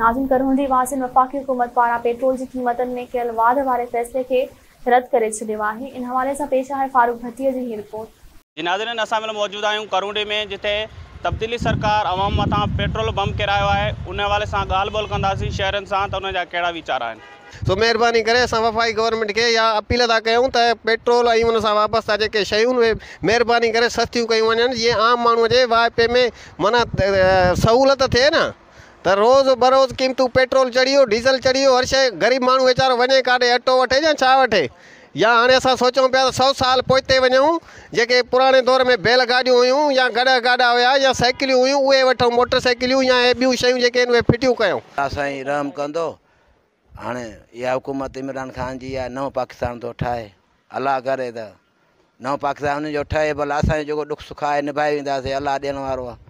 नाज़िन करोंडी वासिन वफ़ाक़ी हुकूमत पारां पेट्रोल जी क़ीमतनि में कयल वाध वारे फ़ैसिले खे रद्द करे छॾियो आहे इन हवाले सां पेश आहे फारूक भट्टीअ जी ही रिपोर्ट। जी नाज़रीन असां महिल मौजूदु आहियूं करूंडी में जिथे तब्दीली सरकार अवाम मथां पेट्रोल बम किरायो आहे। उन हवाले सां ॻाल्हि ॿोल कंदासीं शहरनि सां त उन जा कहिड़ा वीचार आहिनि? सो महिरबानी करे असां वफ़ाई गवर्नमेंट खे या अपील था कयूं त पेट्रोल ऐं उन सां वापसि था जेके शयूं उहे महिरबानी करे सस्तियूं कयूं वञनि। जीअं आम माण्हूअ जे वाइपे में माना सहूलियत थिए न। त रोज़ बरोज़ क़ीमतूं पेट्रोल चढ़ी डीज़ल चढ़ी हर शइ ग़रीब माण्हू वीचारो वञे काॾे अटो वठे या छा वठे या हाणे असां सोचूं पिया त सौ साल पोइते वञूं जेके पुराणे दौर में बैल गाॾियूं हुयूं या गॾ गाॾा हुया या साइकिलियूं हुयूं उहे वठूं मोटर साइकिलियूं या ॿियूं शयूं जेके आहिनि उहे फिटियूं कयूं साईं रहम कंदो हाणे इहा हुकूमत इमरान ख़ान जी आहे नओं पाकिस्तान थो ठाहे अलाह करे त नओं पाकिस्तान उन जो ठहे भला असांजो जेको दुख सुख आहे निभाए वेंदासीं अलाह ॾियण वारो आहे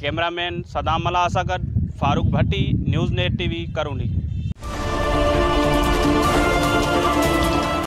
cameraman Saddam Malasagar Farooq Bhatti news net T V